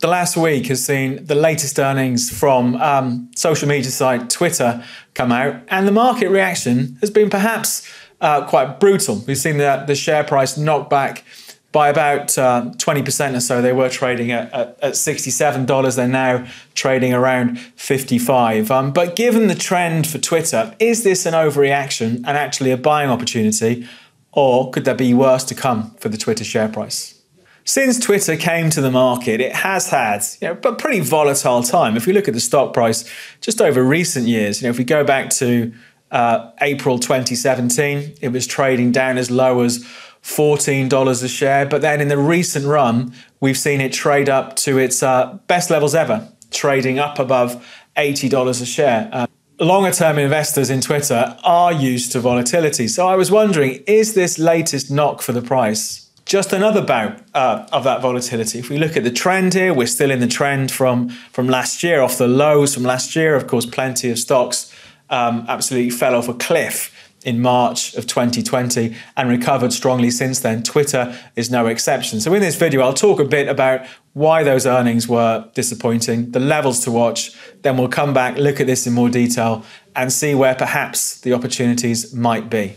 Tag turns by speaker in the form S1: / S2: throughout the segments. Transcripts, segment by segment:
S1: the last week has seen the latest earnings from um, social media site Twitter come out, and the market reaction has been perhaps uh, quite brutal. We've seen the, the share price knocked back by about uh, 20% or so. They were trading at, at, at $67. They're now trading around 55. Um, but given the trend for Twitter, is this an overreaction and actually a buying opportunity? Or could there be worse to come for the Twitter share price? Since Twitter came to the market, it has had you know, a pretty volatile time. If we look at the stock price just over recent years, you know, if we go back to uh, April 2017, it was trading down as low as $14 a share. But then in the recent run, we've seen it trade up to its uh, best levels ever, trading up above $80 a share. Uh, longer term investors in Twitter are used to volatility. So I was wondering, is this latest knock for the price just another bout uh, of that volatility. If we look at the trend here, we're still in the trend from, from last year, off the lows from last year. Of course, plenty of stocks um, absolutely fell off a cliff in March of 2020 and recovered strongly since then. Twitter is no exception. So, in this video, I'll talk a bit about why those earnings were disappointing, the levels to watch. Then we'll come back, look at this in more detail, and see where perhaps the opportunities might be.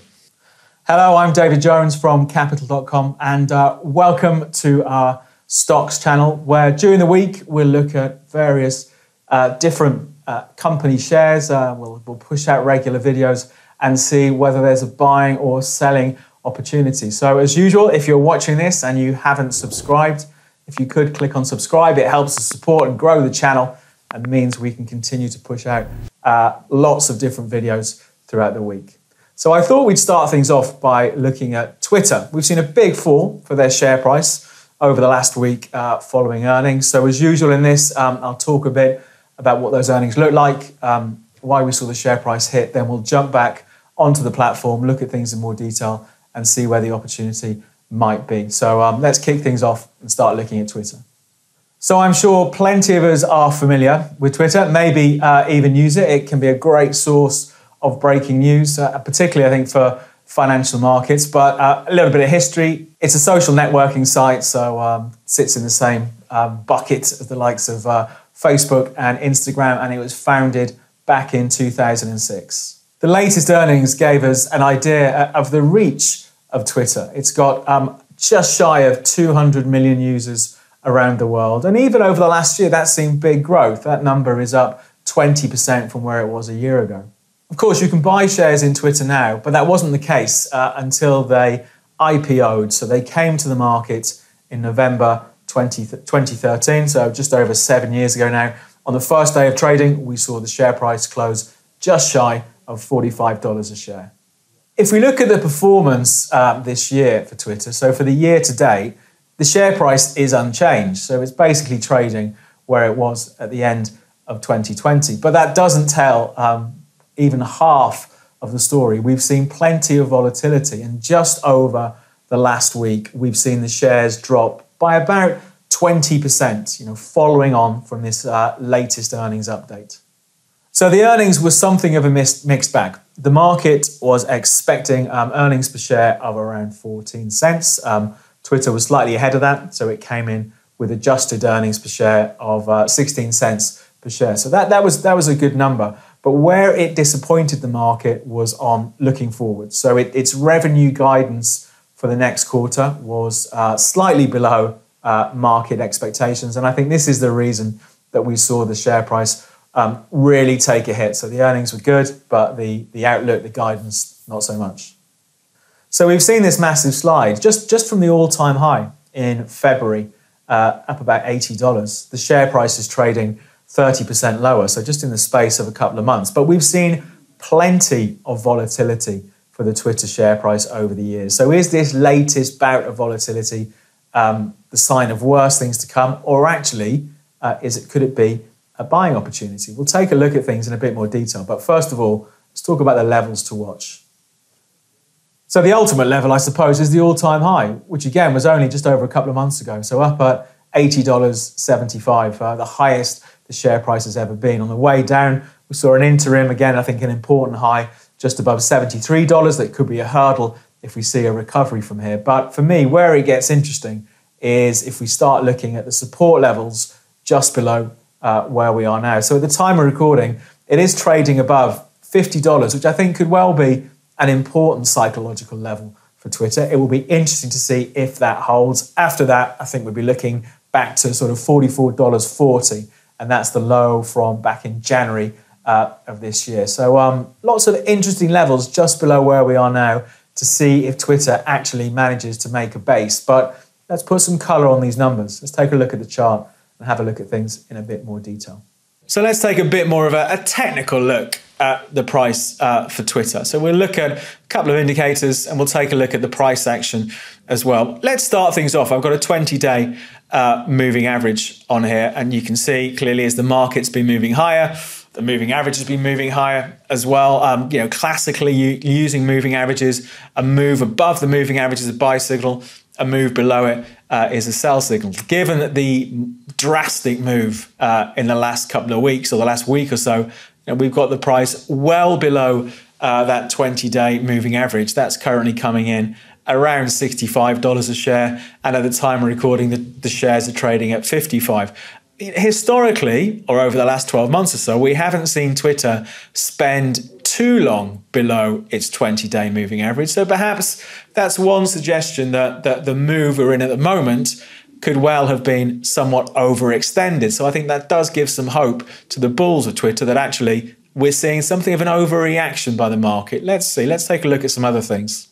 S1: Hello, I'm David Jones from Capital.com, and uh, welcome to our stocks channel, where during the week we'll look at various uh, different uh, company shares. Uh, we'll, we'll push out regular videos and see whether there's a buying or selling opportunity. So, as usual, if you're watching this and you haven't subscribed, if you could click on subscribe, it helps us support and grow the channel and means we can continue to push out uh, lots of different videos throughout the week. So I thought we'd start things off by looking at Twitter. We've seen a big fall for their share price over the last week uh, following earnings. So, as usual in this, um, I'll talk a bit about what those earnings look like, um, why we saw the share price hit. Then we'll jump back onto the platform, look at things in more detail, and see where the opportunity might be. So, um, let's kick things off and start looking at Twitter. So, I'm sure plenty of us are familiar with Twitter, maybe uh, even use it. It can be a great source of breaking news, uh, particularly I think for financial markets. But uh, a little bit of history. It's a social networking site, so um, sits in the same um, bucket as the likes of uh, Facebook and Instagram, and it was founded back in 2006. The latest earnings gave us an idea uh, of the reach of Twitter. It's got um, just shy of 200 million users around the world. And even over the last year, that's seen big growth. That number is up 20% from where it was a year ago. Of course, you can buy shares in Twitter now, but that wasn't the case uh, until they IPO'd. So they came to the market in November 20, 2013, so just over seven years ago now. On the first day of trading, we saw the share price close just shy of $45 a share. If we look at the performance uh, this year for Twitter, so for the year to date, the share price is unchanged. So it's basically trading where it was at the end of 2020. But that doesn't tell um, even half of the story. We've seen plenty of volatility, and just over the last week, we've seen the shares drop by about 20%, you know, following on from this uh, latest earnings update. So the earnings were something of a mixed bag. The market was expecting um, earnings per share of around 14 cents. Um, Twitter was slightly ahead of that, so it came in with adjusted earnings per share of uh, 16 cents per share. So that, that, was, that was a good number. But where it disappointed the market was on looking forward. So it, its revenue guidance for the next quarter was uh, slightly below uh, market expectations. And I think this is the reason that we saw the share price um, really take a hit. So the earnings were good, but the, the outlook, the guidance, not so much. So we've seen this massive slide just, just from the all time high in February, uh, up about $80. The share price is trading 30% lower. So just in the space of a couple of months. But we've seen plenty of volatility for the Twitter share price over the years. So is this latest bout of volatility um, the sign of worse things to come, or actually uh, is it could it be a buying opportunity? We'll take a look at things in a bit more detail. But first of all, let's talk about the levels to watch. So the ultimate level, I suppose, is the all-time high, which again was only just over a couple of months ago. So up at $80.75, uh, the highest the share price has ever been. On the way down, we saw an interim, again, I think an important high, just above $73. That could be a hurdle if we see a recovery from here. But for me, where it gets interesting is if we start looking at the support levels just below uh, where we are now. So at the time of recording, it is trading above $50, which I think could well be an important psychological level for Twitter. It will be interesting to see if that holds. After that, I think we'd be looking back to sort of $44.40, and that's the low from back in January uh, of this year. So um, lots of interesting levels just below where we are now to see if Twitter actually manages to make a base. But let's put some color on these numbers. Let's take a look at the chart and have a look at things in a bit more detail. So let's take a bit more of a, a technical look at the price uh, for Twitter. So we'll look at a couple of indicators and we'll take a look at the price action as well. Let's start things off. I've got a 20 day uh, moving average on here, and you can see clearly as the market's been moving higher, the moving average has been moving higher as well. Um, you know, classically, you, using moving averages, a move above the moving average is a buy signal, a move below it uh, is a sell signal. Given that the drastic move uh, in the last couple of weeks or the last week or so, know, we've got the price well below uh, that 20 day moving average. That's currently coming in around $65 a share. And at the time of recording, the, the shares are trading at 55 historically, or over the last 12 months or so, we haven't seen Twitter spend too long below its 20 day moving average. So perhaps that's one suggestion that, that the move we're in at the moment could well have been somewhat overextended. So I think that does give some hope to the bulls of Twitter that actually we're seeing something of an overreaction by the market. Let's see, let's take a look at some other things.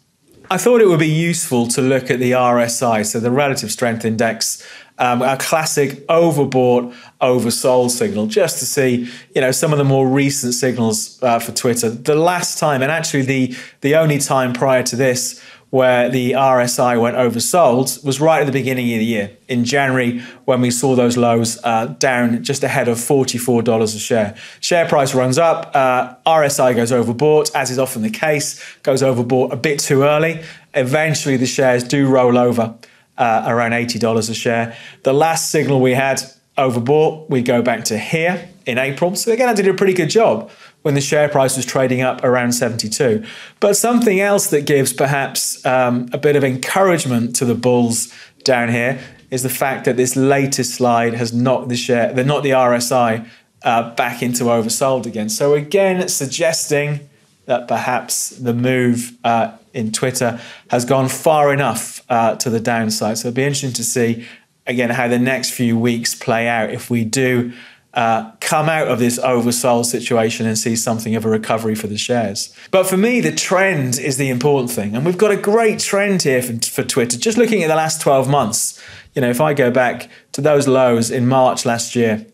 S1: I thought it would be useful to look at the RSI, so the relative strength index, um, a classic overbought, oversold signal, just to see, you know, some of the more recent signals uh, for Twitter. The last time, and actually the the only time prior to this where the RSI went oversold was right at the beginning of the year in January when we saw those lows uh, down just ahead of $44 a share. Share price runs up, uh, RSI goes overbought, as is often the case, goes overbought a bit too early. Eventually, the shares do roll over uh, around $80 a share. The last signal we had overbought, we go back to here in April. So again, I did a pretty good job when the share price was trading up around 72. But something else that gives perhaps um, a bit of encouragement to the bulls down here is the fact that this latest slide has knocked the share, they're not the RSI, uh, back into oversold again. So again, suggesting that perhaps the move uh, in Twitter has gone far enough uh, to the downside. So it'll be interesting to see again how the next few weeks play out if we do uh, come out of this oversold situation and see something of a recovery for the shares. But for me, the trend is the important thing. And we've got a great trend here for, for Twitter. Just looking at the last 12 months, you know, if I go back to those lows in March last year,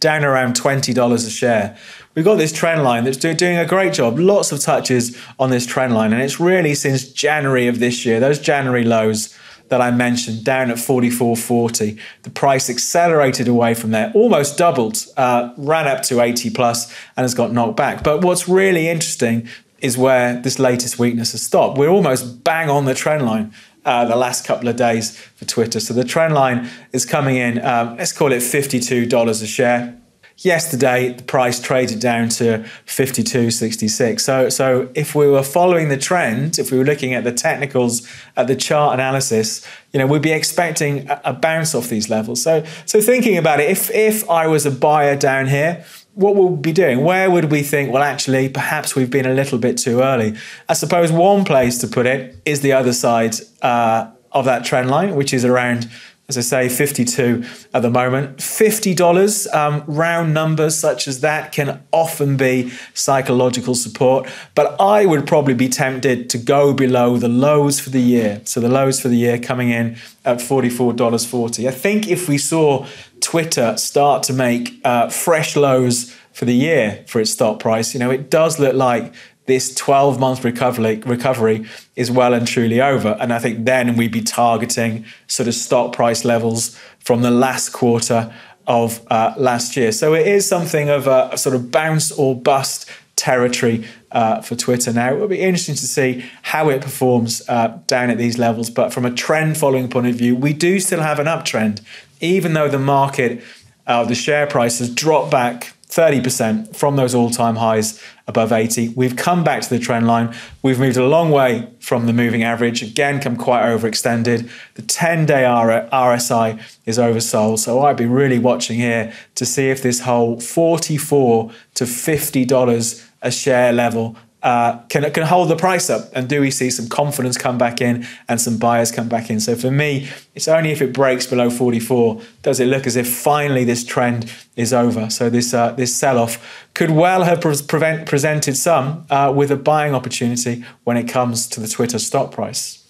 S1: down around $20 a share. We've got this trend line that's do, doing a great job. Lots of touches on this trend line. And it's really since January of this year, those January lows that I mentioned down at 44.40. The price accelerated away from there, almost doubled, uh, ran up to 80 plus and has got knocked back. But what's really interesting is where this latest weakness has stopped. We're almost bang on the trend line. Uh, the last couple of days for Twitter. So the trend line is coming in, um, let's call it $52 a share yesterday the price traded down to 52.66 so so if we were following the trend if we were looking at the technicals at the chart analysis you know we'd be expecting a, bounce off these levels so so thinking about it if if i was a buyer down here what would we be doing? Where would we think, well, actually, perhaps we've been a little bit too early? I suppose one place to put it is the other side uh, of that trend line, which is around as I say, 52 at the moment. $50, um, round numbers such as that can often be psychological support, but I would probably be tempted to go below the lows for the year. So the lows for the year coming in at $44.40. I think if we saw Twitter start to make uh, fresh lows for the year for its stock price, you know, it does look like this 12 month recovery recovery is well and truly over. And i think then we'd be targeting sort of stock price levels from the last quarter of uh, last year. So it is something of a, sort of bounce or bust territory uh, for twitter. Now it will be interesting to see how it performs uh, down at these levels. But from a trend following point of view we do still have an uptrend. Even though the market uh, the share price has dropped back 30% from those all time highs above 80. We've come back to the trend line. We've moved a long way from the moving average. Again, come quite overextended. The 10 day RSI is oversold. So I'd be really watching here to see if this whole 44 to $50 a share level uh, can can hold the price up, and do we see some confidence come back in and some buyers come back in? So for me, it's only if it breaks below 44 does it look as if finally this trend is over. So this uh, this sell off could well have pre- prevent, presented some uh, with a buying opportunity when it comes to the Twitter stock price.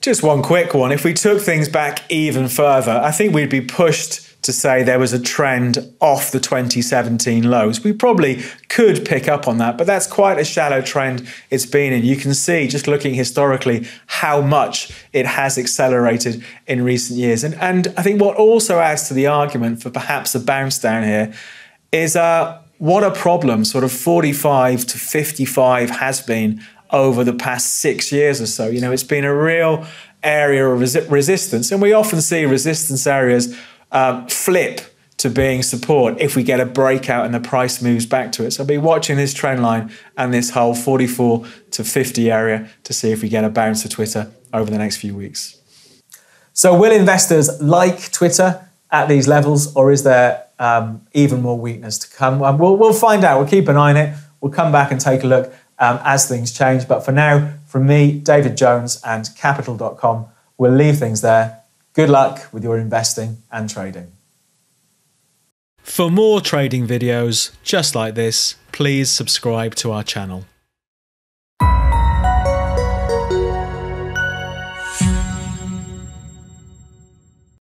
S1: Just one quick one. If we took things back even further, I think we'd be pushed to say there was a trend off the 2017 lows. We probably could pick up on that, but that's quite a shallow trend it's been in. You can see, just looking historically, how much it has accelerated in recent years. And, and I think what also adds to the argument for perhaps a bounce down here is uh, what a problem sort of 45 to 55 has been over the past six years or so. You know, it's been a real area of resi- resistance, and we often see resistance areas um, flip to being support if we get a breakout and the price moves back to it. So I'll be watching this trend line and this whole 44 to 50 area to see if we get a bounce for Twitter over the next few weeks. So, will investors like Twitter at these levels, or is there um, even more weakness to come? Um, we'll, we'll find out. We'll keep an eye on it. We'll come back and take a look um, as things change. But for now, from me, David Jones, and Capital.com, we'll leave things there. Good luck with your investing and trading. For more trading videos just like this, please subscribe to our channel.